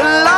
The